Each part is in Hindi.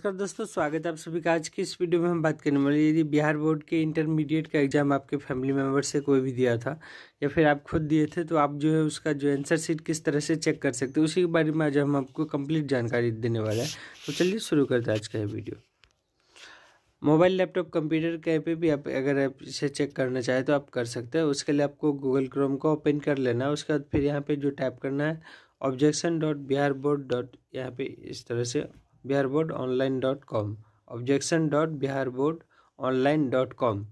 नमस्कार दोस्तों, स्वागत है आप सभी का आज की इस वीडियो में हम बात करने वाले यदि बिहार बोर्ड के इंटरमीडिएट का एग्ज़ाम आपके फैमिली मेंबर से कोई भी दिया था, या फिर आप खुद दिए थे तो आप जो है उसका जो आंसर शीट किस तरह से चेक कर सकते हैं, उसी के बारे में आज हम आपको कंप्लीट जानकारी देने वाले हैं। तो चलिए शुरू करते हैं आज का ये वीडियो। मोबाइल, लैपटॉप, कंप्यूटर कहीं पे भी आप अगर आप इसे चेक करना चाहें तो आप कर सकते हैं। उसके लिए आपको गूगल क्रोम को ओपन कर लेना है। उसके बाद फिर यहाँ पे जो टाइप करना है objection dot Bihar board dot यहाँ पे इस तरह से Bihar board online dot com objection dot Bihar board online dot com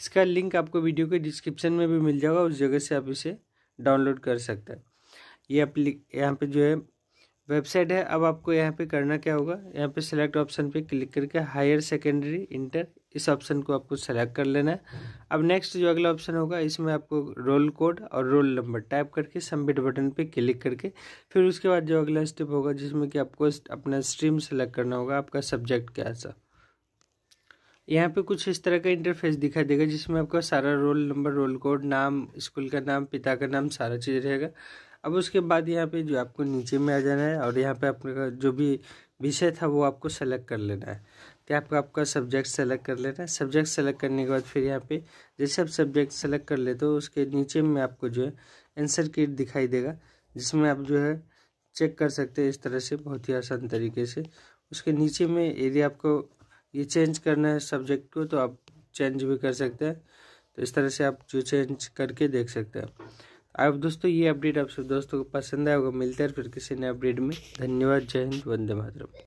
इसका लिंक आपको वीडियो के डिस्क्रिप्शन में भी मिल जाएगा, उस जगह से आप इसे डाउनलोड कर सकते हैं। ये अपली यहाँ पे जो है वेबसाइट है, अब आपको यहाँ पे करना क्या होगा? यहाँ पे सिलेक्ट ऑप्शन पे क्लिक करके हायर सेकेंडरी इंटर इस ऑप्शन को आपको सेलेक्ट कर लेना है। अब नेक्स्ट जो अगला ऑप्शन होगा, इसमें आपको रोल कोड और रोल नंबर टाइप करके सबमिट बटन पे क्लिक करके, फिर उसके बाद जो अगला स्टेप होगा, जिसमें कि आपको अपना स्ट्रीम सेलेक्ट करना होगा, आपका सब्जेक्ट क्या सा यहाँ पे कुछ इस तरह का इंटरफेस दिखाई देगा, जिसमें आपका सारा रोल नंबर रोल कोड नाम स्कूल का नाम, पिता का नाम, सारा चीज़ रहेगा। अब उसके बाद यहाँ पे जो आपको नीचे में आ जाना है और यहाँ पे आपका जो भी विषय था वो आपको सेलेक्ट कर लेना है। तो आपका आपका सब्जेक्ट सेलेक्ट कर लेना है। सब्जेक्ट सेलेक्ट करने के बाद फिर यहाँ पे जैसे आप सब्जेक्ट सेलेक्ट कर लेते हो, उसके नीचे में आपको जो है आंसर किट दिखाई देगा, जिसमें आप जो है चेक कर सकते हैं इस तरह से बहुत ही आसान तरीके से। उसके नीचे में यदि आपको ये चेंज करना है सब्जेक्ट को तो आप चेंज भी कर सकते हैं। तो इस तरह से आप जो चेंज करके देख सकते हैं। अब दोस्तों, ये अपडेट आप सब दोस्तों को पसंद आया होगा, मिलते हैं फिर किसी नए अपडेट में। धन्यवाद, जय हिंद, वंदे मातरम।